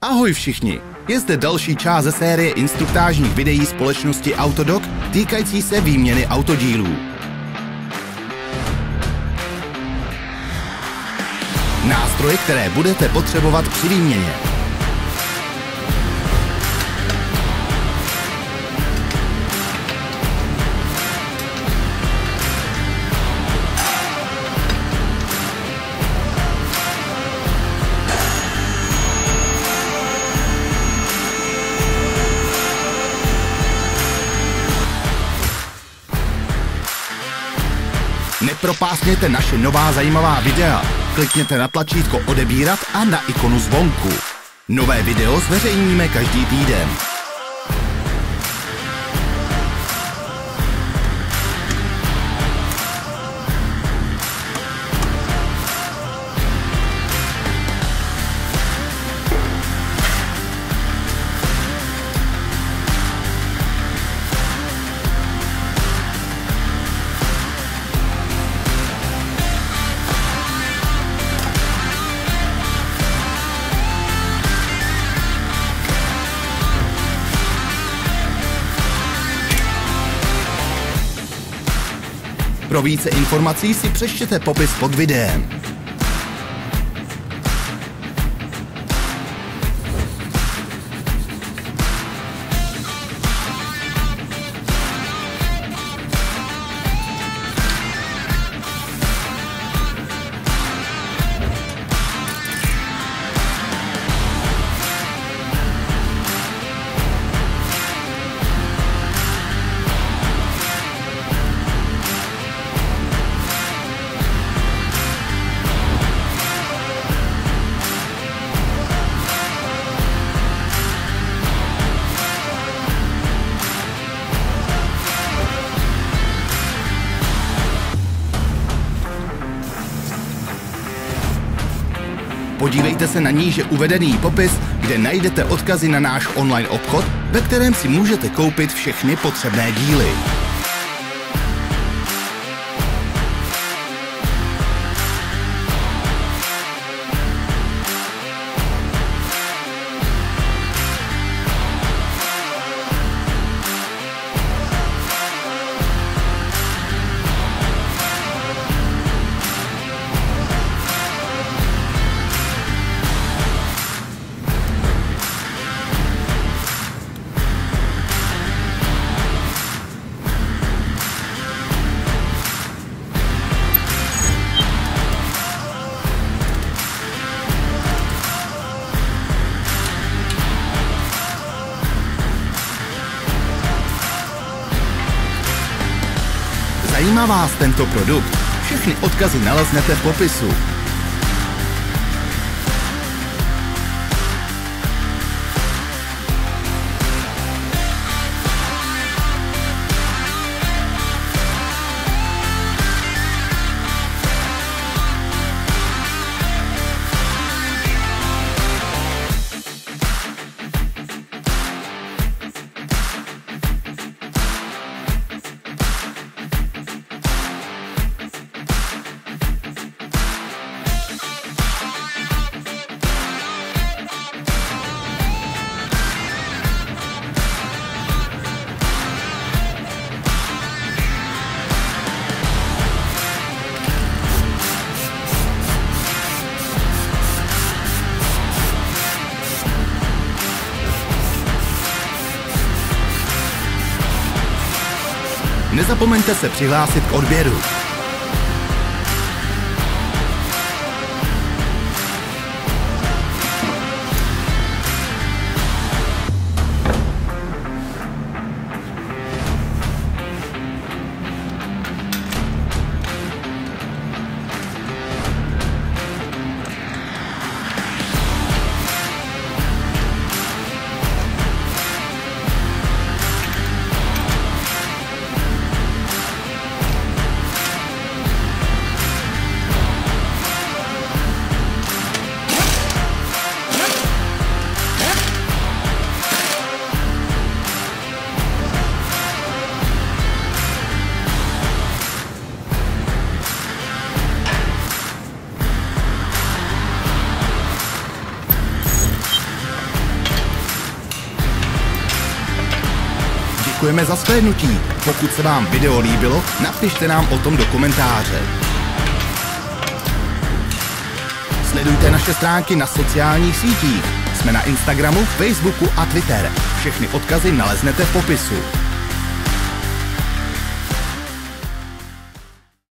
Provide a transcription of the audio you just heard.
Ahoj všichni! Je zde další část ze série instruktážních videí společnosti Autodoc týkající se výměny autodílů. Nástroje, které budete potřebovat při výměně. Nepropásněte naše nová zajímavá videa. Klikněte na tlačítko odebírat a na ikonu zvonku. Nové video zveřejníme každý týden. Pro více informací si přečtěte popis pod videem. Podívejte se na níže uvedený popis, kde najdete odkazy na náš online obchod, ve kterém si můžete koupit všechny potřebné díly. Zajímá vás tento produkt? Všechny odkazy naleznete v popisu. Nezapomeňte se přihlásit k odběru. Děkujeme za shlédnutí. Pokud se vám video líbilo, napište nám o tom do komentáře. Sledujte naše stránky na sociálních sítích. Jsme na Instagramu, Facebooku a Twitter. Všechny odkazy naleznete v popisu.